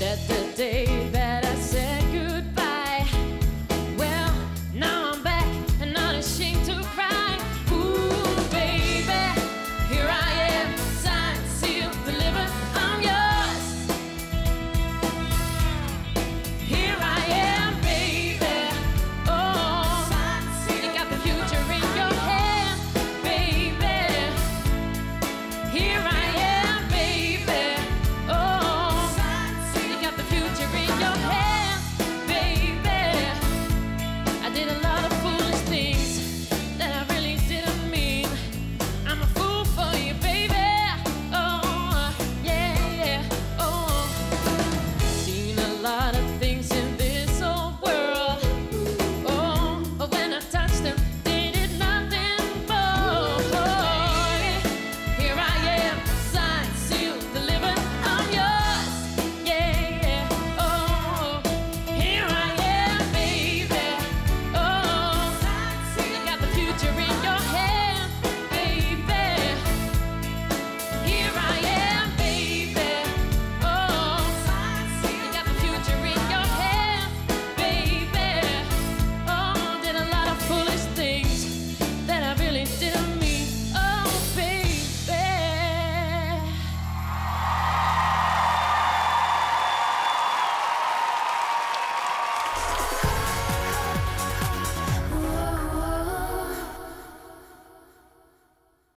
that the day that para